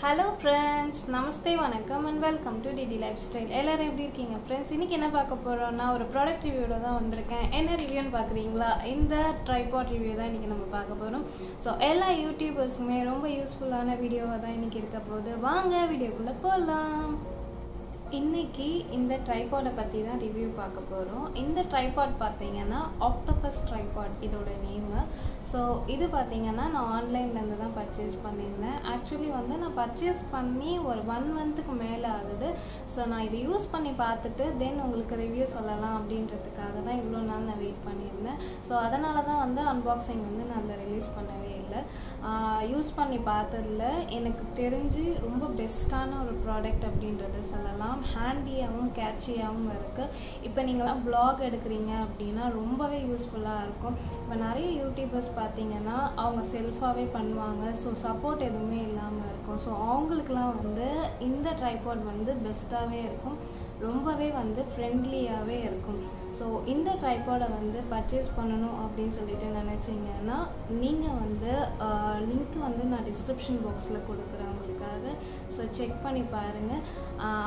Hello friends namaste வணக்கம் and welcome to DD lifestyle எல்லோரும் எப்படி இருக்கீங்க ஃப்ரெண்ட்ஸ் இன்றைக்கி என்ன பார்க்க போகிறோம்னா ஒரு ப்ராடக்ட் ரிவ்யூவில் தான் வந்திருக்கேன். என்ன ரிவ்யூன்னு பார்க்குறீங்களா? இந்த ட்ரைபாட் ரிவ்யூ தான் இன்றைக்கி நம்ம பார்க்க போகிறோம் ஸோ எல்லா யூடியூபர்ஸுமே ரொம்ப யூஸ்ஃபுல்லான வீடியோவாக தான் இன்றைக்கி இருக்க போகுது. வாங்க வீடியோக்குள்ளே போகலாம் இன்னைக்கு இந்த ட்ரைபாடை பற்றி தான் ரிவ்யூ பார்க்க போகிறோம் இந்த ட்ரைபாட் பார்த்தீங்கன்னா ஆக்டோபஸ் ட்ரைபாட் இதோட நேமு ஸோ இது பார்த்தீங்கன்னா நான் ஆன்லைன்லேருந்து தான் பர்ச்சேஸ் பண்ணியிருந்தேன். ஆக்சுவலி வந்து நான் பர்ச்சேஸ் பண்ணி ஒரு ஒன் மந்த்துக்கு மேலே ஆகுது. ஸோ நான் இதை யூஸ் பண்ணி பார்த்துட்டு தென் உங்களுக்கு ரிவ்யூ சொல்லலாம் அப்படின்றதுக்காக தான் இவ்வளோ நாள் நான் வெயிட் பண்ணியிருந்தேன். ஸோ அதனால தான் வந்து அன்பாக்சிங் வந்து நான் அதை ரிலீஸ் பண்ணவே இல்லை. யூஸ் பண்ணி பார்த்ததில் எனக்கு தெரிஞ்சு ரொம்ப பெஸ்ட்டான ஒரு ப்ராடக்ட் அப்படின்றத சொல்லலாம். ஹேண்டியாகவும் கேட்சியாகவும் இருக்குது இப்போ நீங்களாம் ப்ளாக் எடுக்கிறீங்க அப்படின்னா ரொம்பவே யூஸ்ஃபுல்லாக இருக்கும். இப்போ நிறைய யூடியூபர்ஸ் பார்த்தீங்கன்னா அவங்க செல்ஃபாகவே பண்ணுவாங்க. ஸோ சப்போர்ட் எதுவுமே இல்லாமல் இருக்கும். ஸோ அவங்களுக்குலாம் வந்து இந்த ட்ரைபாட் வந்து பெஸ்ட்டாகவே இருக்கும். ரொம்பவே வந்து ஃப்ரெண்ட்லியாகவே இருக்கும். ஸோ இந்த ட்ரைபாடை வந்து பர்ச்சேஸ் பண்ணணும் அப்படின்னு சொல்லிட்டு நினச்சிங்கன்னா நீங்கள் வந்து லிங்க் வந்து நான் டிஸ்கிரிப்ஷன் பாக்ஸில் கொடுக்குறேன். உங்களுக்காக ஸோ செக் பண்ணி பாருங்கள்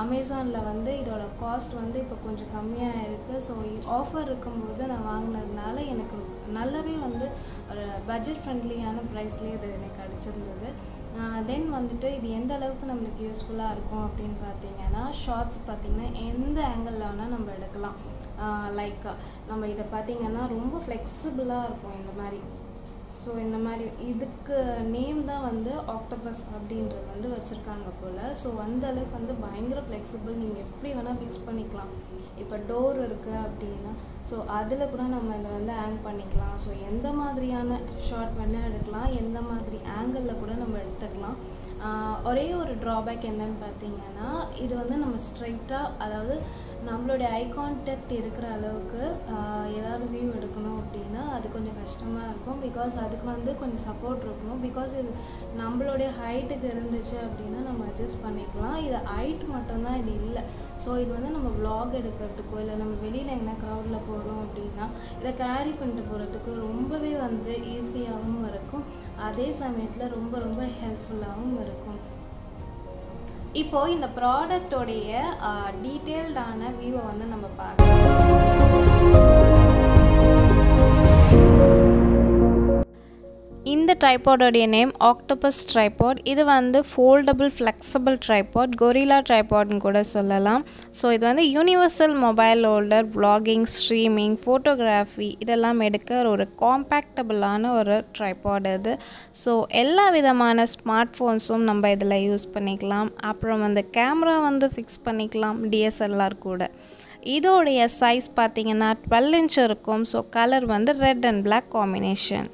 அமேசானில் வந்து இதோட காஸ்ட் வந்து இப்போ கொஞ்சம் கம்மியாக இருக்குது ஸோ ஆஃபர் இருக்கும்போது நான் வாங்கினதுனால எனக்கு நல்லாவே வந்து ஒரு பட்ஜெட் ஃப்ரெண்ட்லியான ப்ரைஸ்லேயே இது எனக்கு கிடச்சிருந்தது தென் வந்துட்டு இது எந்த அளவுக்கு நம்மளுக்கு யூஸ்ஃபுல்லாக இருக்கும் அப்படின்னு பார்த்தீங்கன்னா ஷார்ட்ஸ் பார்த்திங்கன்னா எந்த ஆங்கிளில் வேணால் நம்ம எடுக்கலாம். லைக் நம்ம இதை பார்த்திங்கன்னா ரொம்ப ஃப்ளெக்சிபிளாக இருக்கும் இந்த மாதிரி. ஸோ இந்த மாதிரி இதுக்கு நேம் தான் வந்து ஆக்டோபஸ் அப்படின்றது வந்து வச்சுருக்காங்க போல். ஸோ அந்த அளவுக்கு வந்து பயங்கர ஃப்ளெக்சிபிள் நீங்கள் எப்படி வேணால் ஃபிக்ஸ் பண்ணிக்கலாம். இப்போ டோர் இருக்குது அப்படின்னா ஸோ அதில் கூட நம்ம இதை வந்து ஹேங் பண்ணிக்கலாம். ஸோ எந்த மாதிரியான ஷார்ட் வேணால் எடுக்கலாம். எந்த மாதிரி ஆங்கிளில் கூட நம்ம எடுத்துக்கலாம். ஒரே ஒரு ட்ராபேக் என்னன்னு பார்த்தீங்கன்னா இது வந்து நம்ம ஸ்ட்ரைட்டாக அதாவது நம்மளுடைய ஐ கான்டாக்ட் இருக்கிற அளவுக்கு ஏதாவது வியூ எடுக்கணும் அப்படின்னா அது கொஞ்சம் கஷ்டமாக இருக்கும். பிகாஸ் அதுக்கு வந்து கொஞ்சம் சப்போர்ட் இருக்கணும். பிகாஸ் இது நம்மளுடைய ஹைட்டுக்கு இருந்துச்சு அப்படின்னா நம்ம அட்ஜஸ்ட் பண்ணிக்கலாம். இது ஹைட் மட்டும்தான் இது இல்லை. ஸோ இது வந்து நம்ம வ்ளாக் எடுக்கிறதுக்கோ இல்லை நம்ம வெளியில் எங்கன்னா க்ரௌடில் போகிறோம் அப்படின்னா இதை கேரி பண்ணிட்டு போகிறதுக்கு ரொம்பவே வந்து ஈஸியாகவும் அதே சமயத்தில் ரொம்ப ரொம்ப ஹெல்ப்ஃபுல்லாகவும் இருக்கும். இப்போ இந்த ப்ராடக்டோடைய டீட்டெயில்டான வியூவை வந்து நம்ம பார்க்கலாம். ட்ரைபாடோடைய நேம் ஆக்டோபஸ் ட்ரைபாட் இது வந்து ஃபோல்டபுள் ஃப்ளெக்சிபிள் ட்ரைபாட் கொரிலா ட்ரைபாட்னு கூட சொல்லலாம். ஸோ இது வந்து universal mobile holder blogging streaming photography இதெல்லாம் எடுக்க ஒரு காம்பேக்டபுளான ஒரு ட்ரைபாட் இது ஸோ எல்லா விதமான ஸ்மார்ட் ஃபோன்ஸும் நம்ம இதில் யூஸ் பண்ணிக்கலாம். அப்புறம் வந்து கேமரா வந்து ஃபிக்ஸ் பண்ணிக்கலாம் டிஎஸ்எல்ஆர் கூட. இதோடைய சைஸ் பார்த்திங்கன்னா டுவெல் இன்ச் இருக்கும். ஸோ கலர் வந்து ரெட் அண்ட் பிளாக் காம்பினேஷன்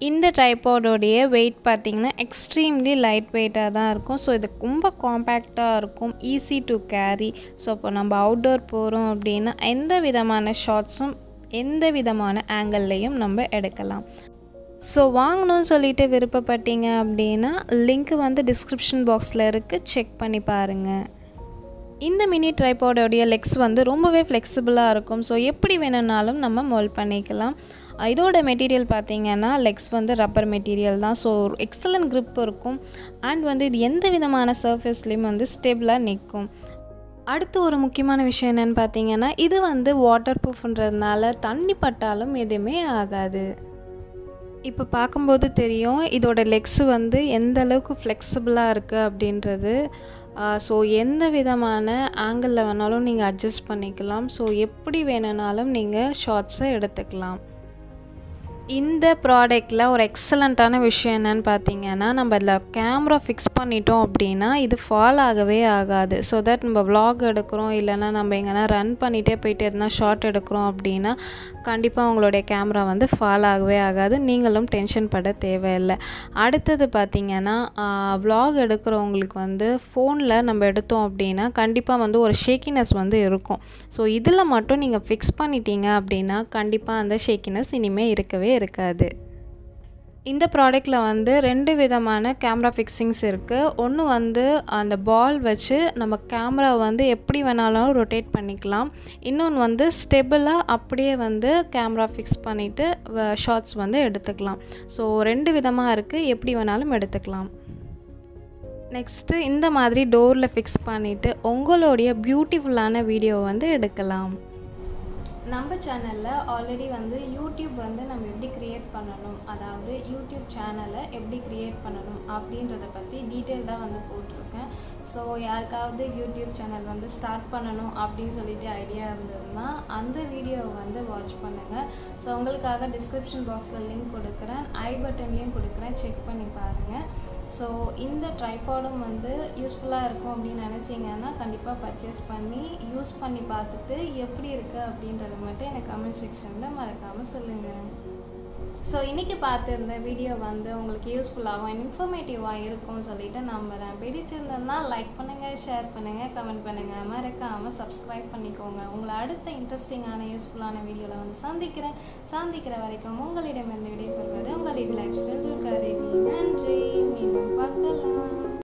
இந்த ட்ரைபாடோடைய வெயிட் பார்த்திங்கன்னா எக்ஸ்ட்ரீம்லி லைட் வெயிட்டாக தான் இருக்கும். ஸோ இது ரொம்ப காம்பேக்டாக இருக்கும். ஈஸி டு கேரி ஸோ இப்போ நம்ம அவுட்டோர் போகிறோம் அப்படின்னா எந்த விதமான ஷார்ட்ஸும் எந்த விதமான ஆங்கிள்லேயும் நம்ம எடுக்கலாம். ஸோ வாங்கணும்னு சொல்லிட்டு விருப்பப்பட்டீங்க அப்படின்னா லிங்க் வந்து டிஸ்கிரிப்ஷன் பாக்ஸில் இருக்குது செக் பண்ணி பாருங்கள் இந்த மினி ட்ரைபாடோடைய லெக்ஸ் வந்து ரொம்பவே ஃப்ளெக்சிபிளாக இருக்கும். ஸோ எப்படி வேணும்னாலும் நம்ம மோல் பண்ணிக்கலாம். இதோட மெட்டீரியல் பார்த்திங்கன்னா லெக்ஸ் வந்து ரப்பர் மெட்டீரியல் தான். ஸோ எக்ஸலண்ட் க்ரிப் இருக்கும். அண்ட் வந்து இது எந்த விதமான சர்ஃபேஸ்லேயும் வந்து ஸ்டெபிளாக நிற்கும். அடுத்து ஒரு முக்கியமான விஷயம் என்னென்னு பார்த்தீங்கன்னா இது வந்து வாட்டர் ப்ரூஃப்ன்றதுனால தண்ணி பட்டாலும் எதுவுமே ஆகாது. இப்போ பார்க்கும்போது தெரியும் இதோட லெக்ஸ் வந்து எந்த அளவுக்கு ஃப்ளெக்சிபிளாக இருக்குது அப்படின்றது. ஸோ எந்த விதமான ஆங்கிளில் வேணாலும் நீங்கள் அட்ஜஸ்ட் பண்ணிக்கலாம். ஸோ எப்படி வேணுனாலும் நீங்கள் ஷார்ட்ஸை எடுத்துக்கலாம். இந்த ப்ராடக்டில் ஒரு எக்ஸலண்ட்டான விஷயம் என்னென்னு பார்த்தீங்கன்னா நம்ம இதில் கேமரா ஃபிக்ஸ் பண்ணிட்டோம் அப்படின்னா இது ஃபால் ஆகவே ஆகாது. ஸோ தட் நம்ம விலாக் எடுக்கிறோம் இல்லைனா நம்ம எங்கன்னா ரன் பண்ணிகிட்டே போயிட்டு எதுனா ஷார்ட் எடுக்கிறோம் அப்படின்னா கண்டிப்பாக உங்களுடைய கேமரா வந்து ஃபால் ஆகவே ஆகாது. நீங்களும் டென்ஷன் பட தேவையில்லை. அடுத்தது பார்த்திங்கன்னா விலாக் எடுக்கிறவங்களுக்கு வந்து ஃபோனில் நம்ம எடுத்தோம் அப்படின்னா கண்டிப்பாக வந்து ஒரு ஷேக்கினஸ் வந்து இருக்கும். ஸோ இதில் மட்டும் நீங்கள் ஃபிக்ஸ் பண்ணிட்டீங்க அப்படின்னா கண்டிப்பாக அந்த ஷேக்கினஸ் இனிமேல் இருக்கவே இருக்காது. இந்த ப்ராடக்டில் வந்து ரெண்டு விதமான கேமரா ஃபிக்ஸிங்ஸ் இருக்குது ஒன்று வந்து அந்த பால் வச்சு நம்ம கேமரா வந்து எப்படி வேணாலும் ரொட்டேட் பண்ணிக்கலாம். இன்னொன்று வந்து ஸ்டெபிளாக அப்படியே வந்து கேமரா ஃபிக்ஸ் பண்ணிவிட்டு ஷார்ட்ஸ் வந்து எடுத்துக்கலாம். ஸோ ரெண்டு விதமாக இருக்குது எப்படி வேணாலும் எடுத்துக்கலாம். நெக்ஸ்ட்டு இந்த மாதிரி டோரில் ஃபிக்ஸ் பண்ணிவிட்டு உங்களுடைய பியூட்டிஃபுல்லான வீடியோ வந்து எடுக்கலாம். நம்ம சேனலில் ஆல்ரெடி வந்து யூடியூப் வந்து நம்ம எப்படி க்ரியேட் பண்ணணும்? அதாவது யூடியூப் சேனலை எப்படி க்ரியேட் பண்ணணும்? அப்படின்றத பற்றி டீட்டெயில்டாக வந்து போட்டிருக்கேன். ஸோ யாருக்காவது யூடியூப் சேனல் வந்து ஸ்டார்ட் பண்ணணும் அப்படின்னு சொல்லிட்டு ஐடியா இருந்ததுன்னா அந்த வீடியோவை வந்து வாட்ச் பண்ணுங்கள் ஸோ உங்களுக்காக டிஸ்கிரிப்ஷன் பாக்ஸில் லிங்க் கொடுக்குறேன். ஐ பட்டன்லேயும் கொடுக்குறேன். செக் பண்ணி பாருங்கள் ஸோ இந்த ட்ரைபாடும் வந்து யூஸ்ஃபுல்லாக இருக்கும் அப்படின்னு நினச்சிங்கன்னா கண்டிப்பாக பர்ச்சேஸ் பண்ணி யூஸ் பண்ணி பார்த்துட்டு எப்படி இருக்குது அப்படின்றத மட்டும் எனக்கு கமெண்ட் செக்ஷனில் மறக்காமல் சொல்லுங்கள் ஸோ இன்றைக்கி பார்த்துருந்த வீடியோ வந்து உங்களுக்கு யூஸ்ஃபுல்லாகவும் இன்ஃபர்மேட்டிவாக இருக்கும்னு சொல்லிட்டு நம்புகிறேன் பிடிச்சிருந்ததுன்னா லைக் பண்ணுங்கள் ஷேர் பண்ணுங்கள் கமெண்ட் பண்ணுங்கள் மறக்காமல் சப்ஸ்கிரைப் பண்ணிக்கோங்க. உங்களை அடுத்த இன்ட்ரெஸ்டிங்கான யூஸ்ஃபுல்லான வீடியோவில் வந்து சந்திக்கிறேன். சந்திக்கிற வரைக்கும் உங்களிடமிருந்து விடைபெறுவது உங்கள் லைஃப் ஸ்டைல் துர்கா நன்றி. மீண்டும் பார்க்கலாம்.